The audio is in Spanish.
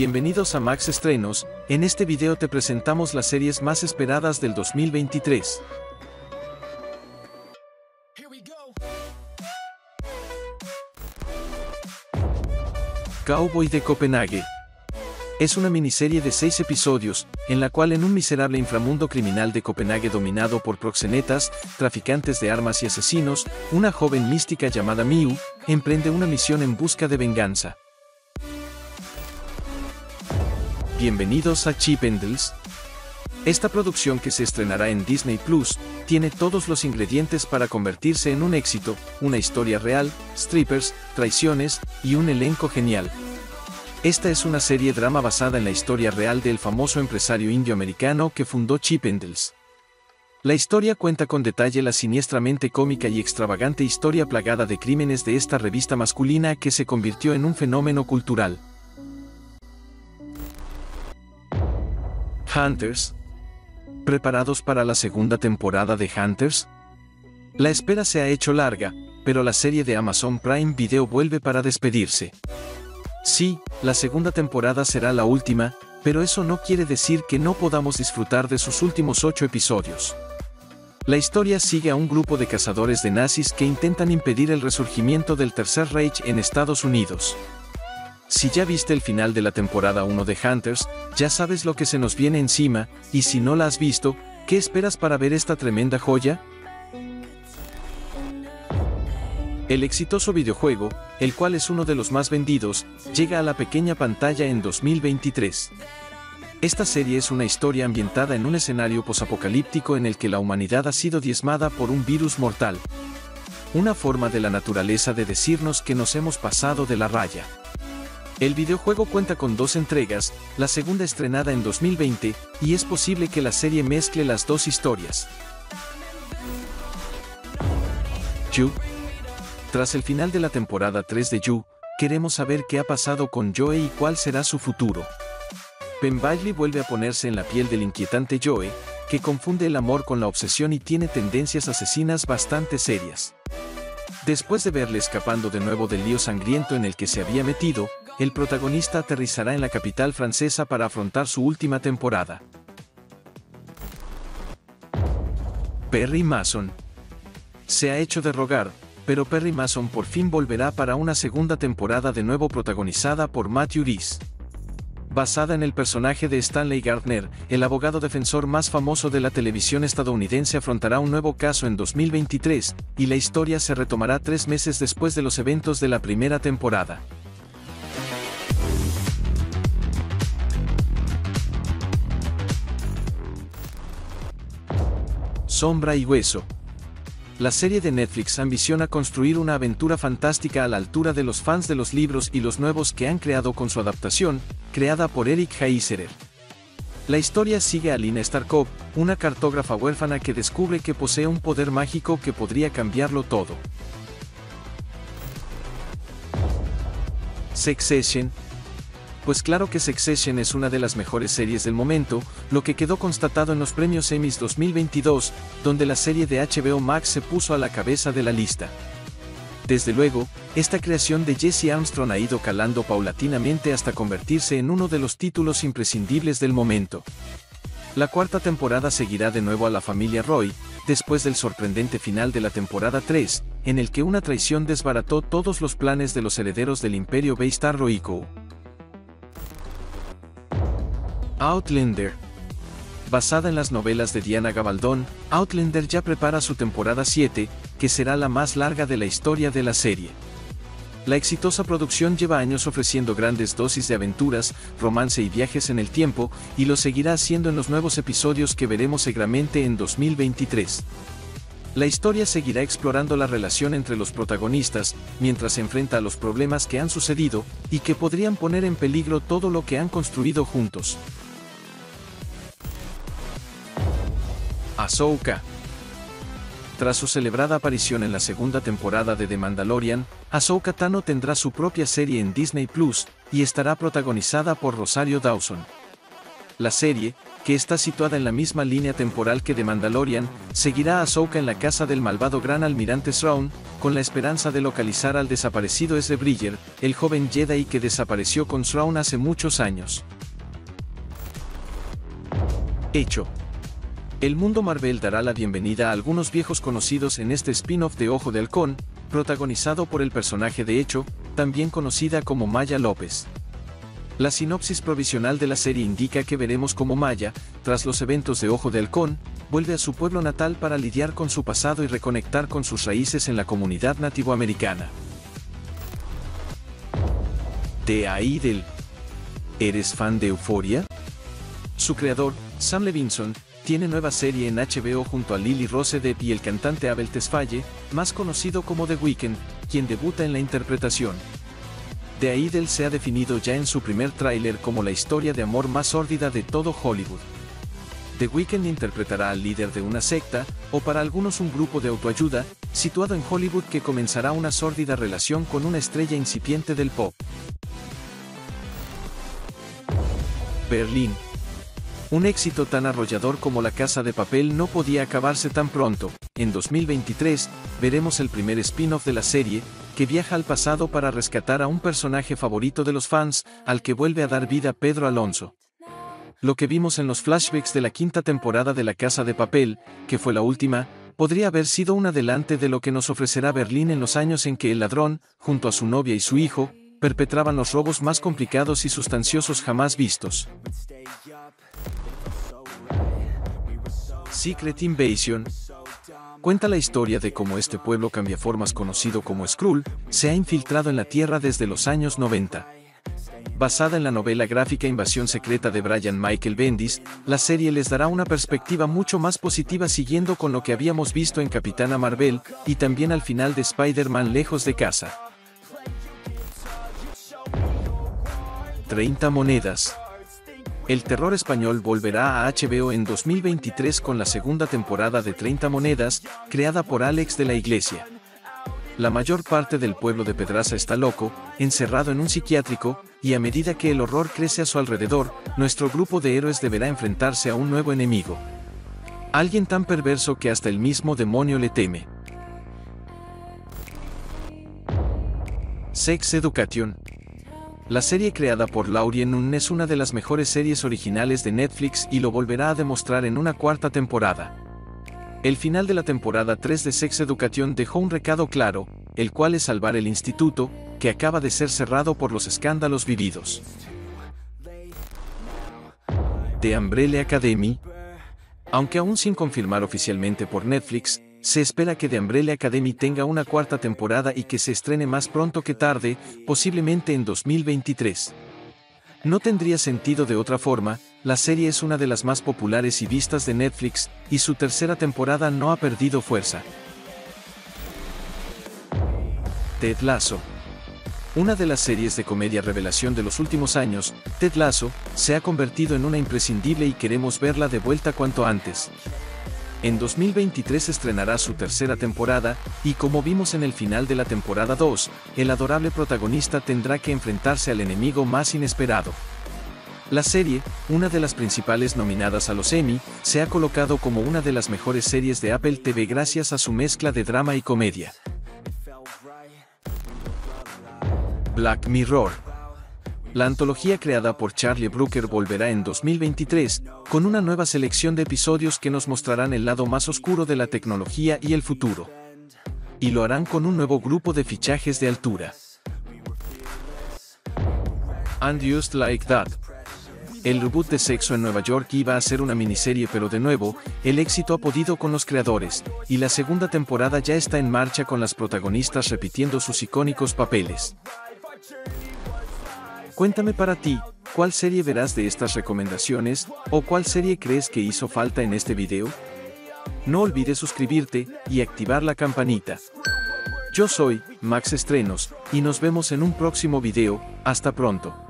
Bienvenidos a Max Estrenos, en este video te presentamos las series más esperadas del 2023. Cowboy de Copenhague. Es una miniserie de seis episodios, en la cual en un miserable inframundo criminal de Copenhague dominado por proxenetas, traficantes de armas y asesinos, una joven mística llamada Miu, emprende una misión en busca de venganza. Bienvenidos a Chipendles. Esta producción que se estrenará en Disney Plus, tiene todos los ingredientes para convertirse en un éxito, una historia real, strippers, traiciones, y un elenco genial. Esta es una serie drama basada en la historia real del famoso empresario indio-americano que fundó Chipendles. La historia cuenta con detalle la siniestramente cómica y extravagante historia plagada de crímenes de esta revista masculina que se convirtió en un fenómeno cultural. Hunters. ¿Preparados para la segunda temporada de Hunters? La espera se ha hecho larga, pero la serie de Amazon Prime Video vuelve para despedirse. Sí, la segunda temporada será la última, pero eso no quiere decir que no podamos disfrutar de sus últimos ocho episodios. La historia sigue a un grupo de cazadores de nazis que intentan impedir el resurgimiento del Tercer Reich en Estados Unidos. Si ya viste el final de la temporada 1 de Hunters, ya sabes lo que se nos viene encima, y si no la has visto, ¿qué esperas para ver esta tremenda joya? El exitoso videojuego, el cual es uno de los más vendidos, llega a la pequeña pantalla en 2023. Esta serie es una historia ambientada en un escenario posapocalíptico en el que la humanidad ha sido diezmada por un virus mortal. Una forma de la naturaleza de decirnos que nos hemos pasado de la raya. El videojuego cuenta con dos entregas, la segunda estrenada en 2020, y es posible que la serie mezcle las dos historias. You tras el final de la temporada 3 de You, queremos saber qué ha pasado con Joe y cuál será su futuro. Ben Bailey vuelve a ponerse en la piel del inquietante Joe, que confunde el amor con la obsesión y tiene tendencias asesinas bastante serias. Después de verle escapando de nuevo del lío sangriento en el que se había metido, el protagonista aterrizará en la capital francesa para afrontar su última temporada. Perry Mason. Se ha hecho de rogar, pero Perry Mason por fin volverá para una segunda temporada de nuevo protagonizada por Matthew Rhys. Basada en el personaje de Stanley Gardner, el abogado defensor más famoso de la televisión estadounidense afrontará un nuevo caso en 2023, y la historia se retomará tres meses después de los eventos de la primera temporada. Sombra y Hueso la serie de Netflix ambiciona construir una aventura fantástica a la altura de los fans de los libros y los nuevos que han creado con su adaptación, creada por Eric Heiserer. La historia sigue a Lina Starkov, una cartógrafa huérfana que descubre que posee un poder mágico que podría cambiarlo todo. Succession, pues claro que Succession es una de las mejores series del momento, lo que quedó constatado en los premios Emmys 2022, donde la serie de HBO Max se puso a la cabeza de la lista. Desde luego, esta creación de Jesse Armstrong ha ido calando paulatinamente hasta convertirse en uno de los títulos imprescindibles del momento. La cuarta temporada seguirá de nuevo a la familia Roy, después del sorprendente final de la temporada 3, en el que una traición desbarató todos los planes de los herederos del imperio Baystar Roico. Outlander. Basada en las novelas de Diana Gabaldón, Outlander ya prepara su temporada 7, que será la más larga de la historia de la serie. La exitosa producción lleva años ofreciendo grandes dosis de aventuras, romance y viajes en el tiempo, y lo seguirá haciendo en los nuevos episodios que veremos seguramente en 2023. La historia seguirá explorando la relación entre los protagonistas, mientras se enfrenta a los problemas que han sucedido, y que podrían poner en peligro todo lo que han construido juntos. Ahsoka. Tras su celebrada aparición en la segunda temporada de The Mandalorian, Ahsoka Tano tendrá su propia serie en Disney Plus, y estará protagonizada por Rosario Dawson. La serie, que está situada en la misma línea temporal que The Mandalorian, seguirá a Ahsoka en la casa del malvado gran almirante Thrawn, con la esperanza de localizar al desaparecido Ezra Bridger, el joven Jedi que desapareció con Thrawn hace muchos años. Hecho. El mundo Marvel dará la bienvenida a algunos viejos conocidos en este spin-off de Ojo de Halcón, protagonizado por el personaje de Hecho, también conocida como Maya López. La sinopsis provisional de la serie indica que veremos cómo Maya, tras los eventos de Ojo de Halcón, vuelve a su pueblo natal para lidiar con su pasado y reconectar con sus raíces en la comunidad nativoamericana. De del... ¿Eres fan de Euforia? Su creador, Sam Levinson, tiene nueva serie en HBO junto a Lily Rose Depp y el cantante Abel Tesfaye, más conocido como The Weeknd, quien debuta en la interpretación. The Idol se ha definido ya en su primer tráiler como la historia de amor más sórdida de todo Hollywood. The Weeknd interpretará al líder de una secta, o para algunos un grupo de autoayuda, situado en Hollywood que comenzará una sórdida relación con una estrella incipiente del pop. Berlín, un éxito tan arrollador como La Casa de Papel no podía acabarse tan pronto. En 2023, veremos el primer spin-off de la serie, que viaja al pasado para rescatar a un personaje favorito de los fans, al que vuelve a dar vida Pedro Alonso. Lo que vimos en los flashbacks de la quinta temporada de La Casa de Papel, que fue la última, podría haber sido un adelante de lo que nos ofrecerá Berlín en los años en que el ladrón, junto a su novia y su hijo, perpetraban los robos más complicados y sustanciosos jamás vistos. Secret Invasion cuenta la historia de cómo este pueblo cambiaformas conocido como Skrull se ha infiltrado en la Tierra desde los años 90. Basada en la novela gráfica Invasión Secreta de Brian Michael Bendis, la serie les dará una perspectiva mucho más positiva siguiendo con lo que habíamos visto en Capitana Marvel y también al final de Spider-Man Lejos de Casa. 30 monedas. El terror español volverá a HBO en 2023 con la segunda temporada de 30 monedas, creada por Alex de la Iglesia. La mayor parte del pueblo de Pedraza está loco, encerrado en un psiquiátrico, y a medida que el horror crece a su alrededor, nuestro grupo de héroes deberá enfrentarse a un nuevo enemigo. Alguien tan perverso que hasta el mismo demonio le teme. Sex Education la serie creada por Laurien Nun es una de las mejores series originales de Netflix y lo volverá a demostrar en una cuarta temporada. El final de la temporada 3 de Sex Education dejó un recado claro, el cual es salvar el instituto, que acaba de ser cerrado por los escándalos vividos. The Umbrella Academy. Aunque aún sin confirmar oficialmente por Netflix, se espera que The Umbrella Academy tenga una cuarta temporada y que se estrene más pronto que tarde, posiblemente en 2023. No tendría sentido de otra forma, la serie es una de las más populares y vistas de Netflix, y su tercera temporada no ha perdido fuerza. Ted Lasso. Una de las series de comedia revelación de los últimos años, Ted Lasso, se ha convertido en una imprescindible y queremos verla de vuelta cuanto antes. En 2023 estrenará su tercera temporada, y como vimos en el final de la temporada 2, el adorable protagonista tendrá que enfrentarse al enemigo más inesperado. La serie, una de las principales nominadas a los Emmy, se ha colocado como una de las mejores series de Apple TV gracias a su mezcla de drama y comedia. Black Mirror la antología creada por Charlie Brooker volverá en 2023, con una nueva selección de episodios que nos mostrarán el lado más oscuro de la tecnología y el futuro. Y lo harán con un nuevo grupo de fichajes de altura. Just Like That. El reboot de Sexo en Nueva York iba a ser una miniserie pero de nuevo, el éxito ha podido con los creadores, y la segunda temporada ya está en marcha con las protagonistas repitiendo sus icónicos papeles. Cuéntame para ti, ¿cuál serie verás de estas recomendaciones, o cuál serie crees que hizo falta en este video? No olvides suscribirte y activar la campanita. Yo soy Max Estrenos, y nos vemos en un próximo video, hasta pronto.